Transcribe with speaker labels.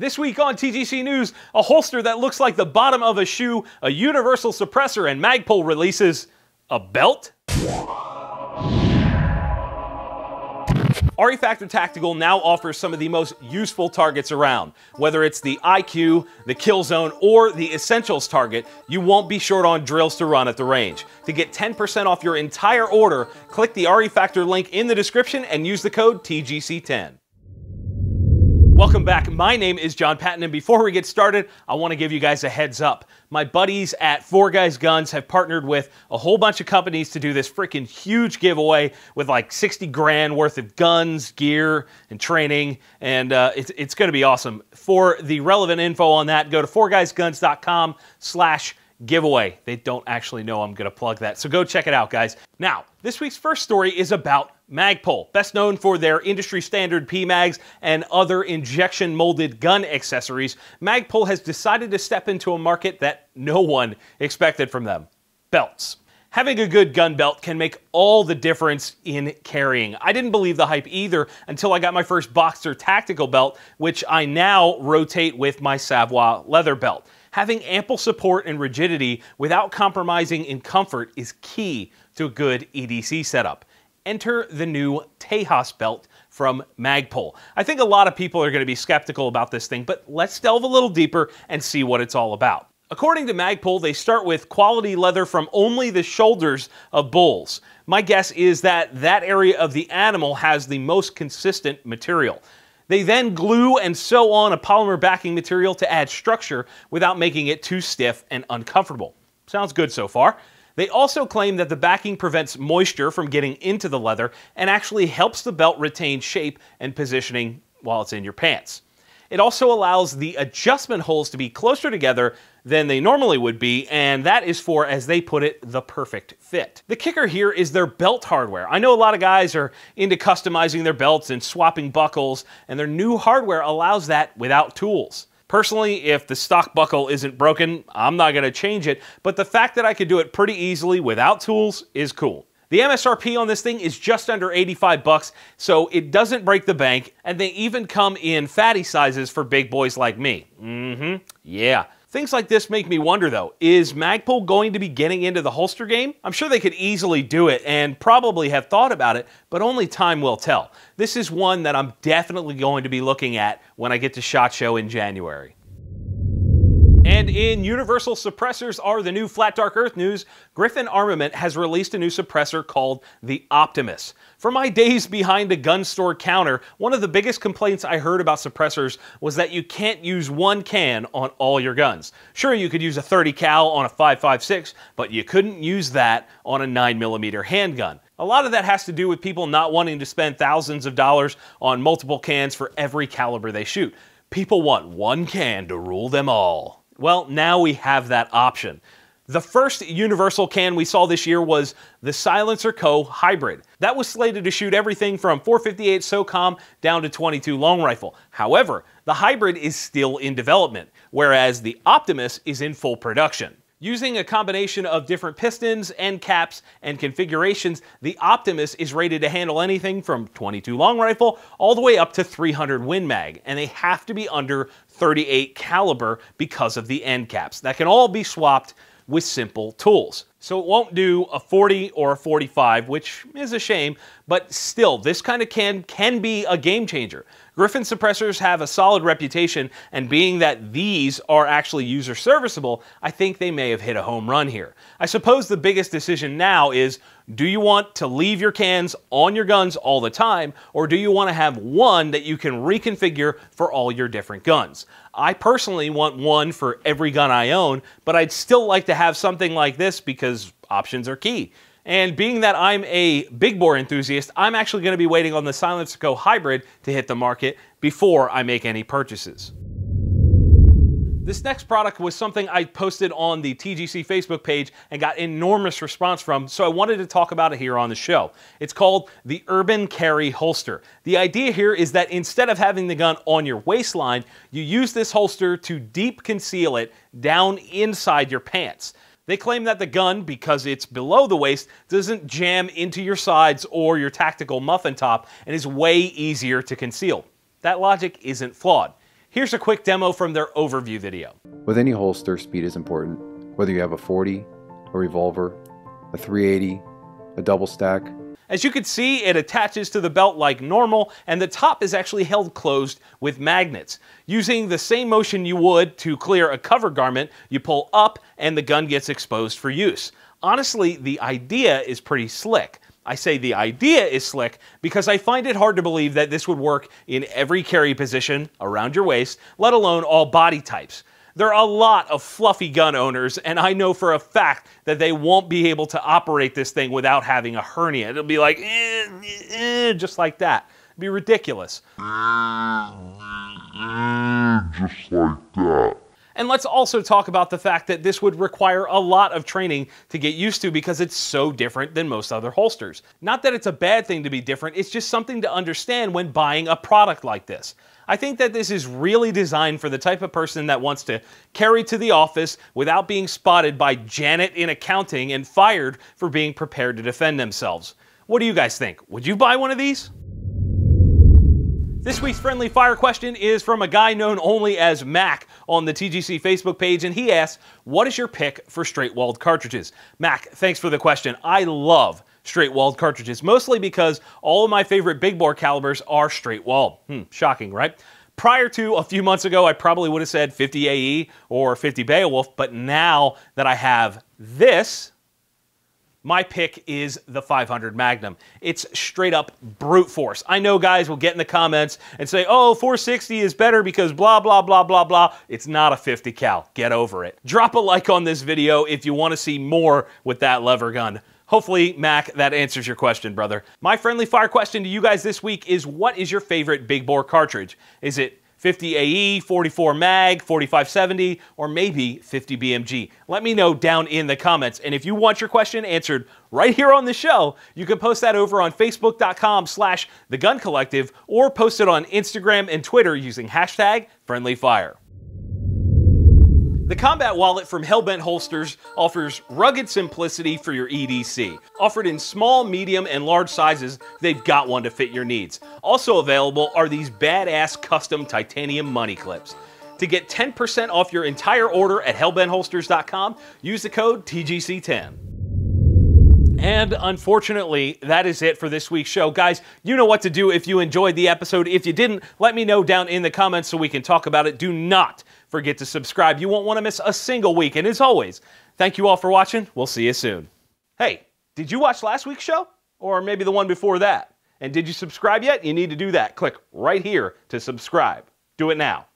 Speaker 1: This week on TGC News, a holster that looks like the bottom of a shoe, a universal suppressor, and Magpul releases a belt? RE Factor Tactical now offers some of the most useful targets around. Whether it's the IQ, the kill zone, or the Essentials target, you won't be short on drills to run at the range. To get 10% off your entire order, click the RE Factor link in the description and use the code TGC10. Welcome back. My name is Jon Patton, and before we get started, I want to give you guys a heads up. My buddies at Four Guys Guns have partnered with a whole bunch of companies to do this freaking huge giveaway with like 60 grand worth of guns, gear, and training, and uh, it's, it's going to be awesome. For the relevant info on that, go to fourguysguns.com slash giveaway. They don't actually know I'm going to plug that, so go check it out, guys. Now, this week's first story is about Magpul, best known for their industry standard PMags and other injection molded gun accessories, Magpul has decided to step into a market that no one expected from them belts. Having a good gun belt can make all the difference in carrying. I didn't believe the hype either until I got my first Boxer tactical belt, which I now rotate with my Savoy leather belt. Having ample support and rigidity without compromising in comfort is key to a good EDC setup enter the new Tejas belt from Magpul. I think a lot of people are going to be skeptical about this thing, but let's delve a little deeper and see what it's all about. According to Magpul, they start with quality leather from only the shoulders of bulls. My guess is that that area of the animal has the most consistent material. They then glue and sew on a polymer backing material to add structure without making it too stiff and uncomfortable. Sounds good so far. They also claim that the backing prevents moisture from getting into the leather and actually helps the belt retain shape and positioning while it's in your pants. It also allows the adjustment holes to be closer together than they normally would be, and that is for, as they put it, the perfect fit. The kicker here is their belt hardware. I know a lot of guys are into customizing their belts and swapping buckles, and their new hardware allows that without tools. Personally, if the stock buckle isn't broken, I'm not going to change it, but the fact that I could do it pretty easily without tools is cool. The MSRP on this thing is just under 85 bucks, so it doesn't break the bank, and they even come in fatty sizes for big boys like me. Mm-hmm, yeah. Things like this make me wonder though, is Magpul going to be getting into the holster game? I'm sure they could easily do it and probably have thought about it, but only time will tell. This is one that I'm definitely going to be looking at when I get to SHOT Show in January. And in Universal Suppressors are the new Flat Dark Earth news, Griffin Armament has released a new suppressor called the Optimus. For my days behind a gun store counter, one of the biggest complaints I heard about suppressors was that you can't use one can on all your guns. Sure, you could use a 30 cal on a 5.56, but you couldn't use that on a 9mm handgun. A lot of that has to do with people not wanting to spend thousands of dollars on multiple cans for every caliber they shoot. People want one can to rule them all. Well, now we have that option. The first universal can we saw this year was the Silencer Co. Hybrid. That was slated to shoot everything from 458 SOCOM down to 22 long rifle. However, the Hybrid is still in development, whereas the Optimus is in full production. Using a combination of different pistons, and caps, and configurations, the Optimus is rated to handle anything from 22 long rifle all the way up to 300 Win Mag, and they have to be under 38 caliber because of the end caps. That can all be swapped with simple tools. So it won't do a 40 or a 45, which is a shame, but still, this kind of can can be a game changer. Griffin suppressors have a solid reputation, and being that these are actually user serviceable, I think they may have hit a home run here. I suppose the biggest decision now is do you want to leave your cans on your guns all the time, or do you want to have one that you can reconfigure for all your different guns? I personally want one for every gun I own, but I'd still like to have something like this because options are key. And being that I'm a big bore enthusiast, I'm actually going to be waiting on the Silencer Co Hybrid to hit the market before I make any purchases. This next product was something I posted on the TGC Facebook page and got enormous response from, so I wanted to talk about it here on the show. It's called the Urban Carry Holster. The idea here is that instead of having the gun on your waistline, you use this holster to deep conceal it down inside your pants. They claim that the gun, because it's below the waist, doesn't jam into your sides or your tactical muffin top and is way easier to conceal. That logic isn't flawed. Here's a quick demo from their overview video.
Speaker 2: With any holster, speed is important. Whether you have a 40, a revolver, a 380, a double stack,
Speaker 1: as you can see, it attaches to the belt like normal, and the top is actually held closed with magnets. Using the same motion you would to clear a cover garment, you pull up and the gun gets exposed for use. Honestly, the idea is pretty slick. I say the idea is slick because I find it hard to believe that this would work in every carry position around your waist, let alone all body types. There are a lot of fluffy gun owners, and I know for a fact that they won't be able to operate this thing without having a hernia. It'll be like, eh, eh, just like that. It'd be ridiculous. Just like that. And let's also talk about the fact that this would require a lot of training to get used to because it's so different than most other holsters. Not that it's a bad thing to be different, it's just something to understand when buying a product like this. I think that this is really designed for the type of person that wants to carry to the office without being spotted by Janet in accounting and fired for being prepared to defend themselves. What do you guys think? Would you buy one of these? This week's friendly fire question is from a guy known only as Mac on the TGC Facebook page, and he asks, What is your pick for straight walled cartridges? Mac, thanks for the question. I love straight walled cartridges, mostly because all of my favorite big bore calibers are straight walled. Hmm, shocking, right? Prior to a few months ago, I probably would have said 50 AE or 50 Beowulf, but now that I have this, my pick is the 500 Magnum. It's straight up brute force. I know guys will get in the comments and say, oh, 460 is better because blah, blah, blah, blah, blah. It's not a 50 cal. Get over it. Drop a like on this video if you want to see more with that lever gun. Hopefully, Mac, that answers your question, brother. My friendly fire question to you guys this week is what is your favorite big bore cartridge? Is it 50 AE, 44 MAG, 4570, or maybe 50 BMG? Let me know down in the comments. And if you want your question answered right here on the show, you can post that over on facebook.com slash the gun collective or post it on Instagram and Twitter using hashtag friendlyfire. The Combat Wallet from Hellbent Holsters offers rugged simplicity for your EDC. Offered in small, medium, and large sizes, they've got one to fit your needs. Also available are these badass custom titanium money clips. To get 10% off your entire order at hellbentholsters.com, use the code TGC10. And unfortunately, that is it for this week's show. Guys, you know what to do if you enjoyed the episode. If you didn't, let me know down in the comments so we can talk about it. Do not forget to subscribe. You won't want to miss a single week. And as always, thank you all for watching. We'll see you soon. Hey, did you watch last week's show? Or maybe the one before that? And did you subscribe yet? You need to do that. Click right here to subscribe. Do it now.